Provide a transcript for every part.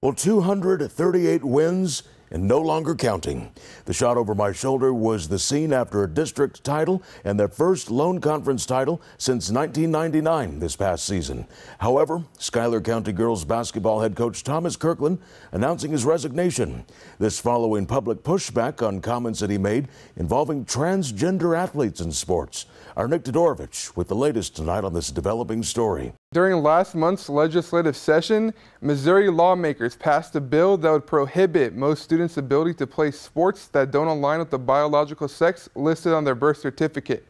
Well, 238 wins and no longer counting. The shot over my shoulder was the scene after a district title and their first lone conference title since 1999 this past season. However, Schuyler County girls basketball head coach Thomas Kirkland announcing his resignation. This following public pushback on comments that he made involving transgender athletes in sports. Our Nick Todorovich with the latest tonight on this developing story. During last month's legislative session, Missouri lawmakers passed a bill that would prohibit most students' ability to play sports that don't align with the biological sex listed on their birth certificate.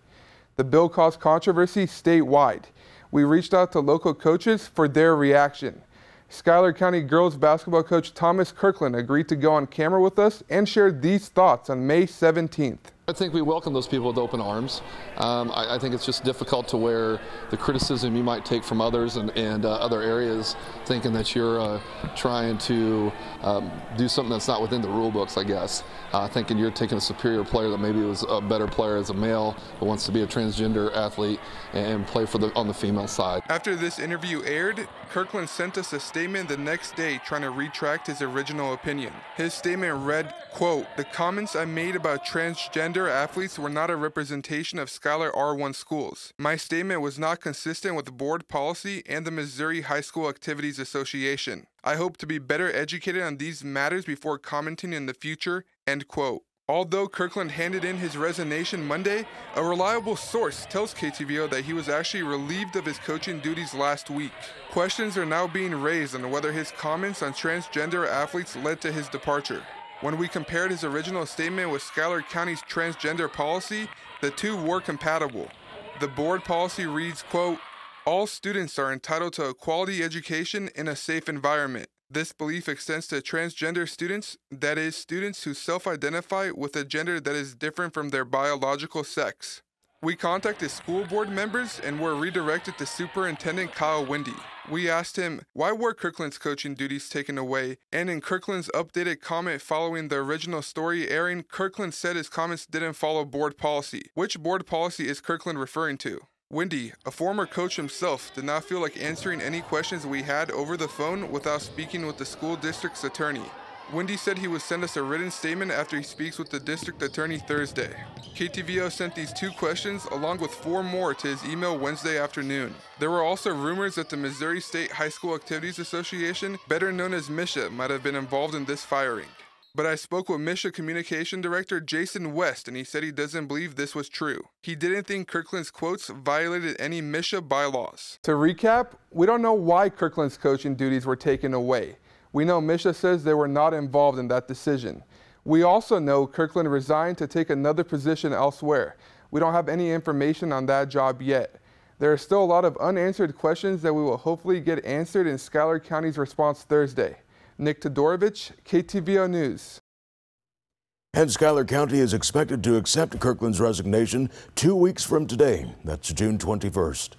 The bill caused controversy statewide. We reached out to local coaches for their reaction. Schuyler County girls basketball coach Thomas Kirkland agreed to go on camera with us and shared these thoughts on May 17th. I think we welcome those people with open arms. Um, I, I, think it's just difficult to where the criticism you might take from others and, and uh, other areas, thinking that you're uh, trying to um, do something that's not within the rule books, I guess. Uh, thinking you're taking a superior player that maybe was a better player as a male but wants to be a transgender athlete and play for the on the female side. After this interview aired, Kirkland sent us a statement the next day trying to retract his original opinion. His statement read, quote, the comments I made about transgender athletes were not a representation of Schuyler R1 schools. My statement was not consistent with board policy and the Missouri High School Activities Association. I hope to be better educated on these matters before commenting in the future. End quote. Although Kirkland handed in his resignation Monday, a reliable source tells KTVO that he was actually relieved of his coaching duties last week. Questions are now being raised on whether his comments on transgender athletes led to his departure. When we compared his original statement with Schuyler County's transgender policy, the two were compatible. The board policy reads, quote, all students are entitled to a quality education in a safe environment. This belief extends to transgender students, that is, students who self identify with a gender that is different from their biological sex. We contacted school board members and were redirected to Superintendent Kyle Windy. We asked him why were Kirkland's coaching duties taken away, and in Kirkland's updated comment following the original story airing, Kirkland said his comments didn't follow board policy. Which board policy is Kirkland referring to? Windy, a former coach himself, did not feel like answering any questions we had over the phone without speaking with the school district's attorney. Windy said he would send us a written statement after he speaks with the district attorney Thursday. KTVO sent these two questions along with four more to his email Wednesday afternoon. There were also rumors that the Missouri State High School Activities Association, better known as MSHSAA, might have been involved in this firing. But I spoke with MSHSAA Communication Director Jason West, and he said he doesn't believe this was true. He didn't think Kirkland's quotes violated any MSHSAA bylaws. To recap, we don't know why Kirkland's coaching duties were taken away. We know MSHSAA says they were not involved in that decision. We also know Kirkland resigned to take another position elsewhere. We don't have any information on that job yet. There are still a lot of unanswered questions that we will hopefully get answered in Schuyler County's response Thursday. Nick Todorovich, KTVO News. And Schuyler County is expected to accept Kirkland's resignation two weeks from today. That's June 21st.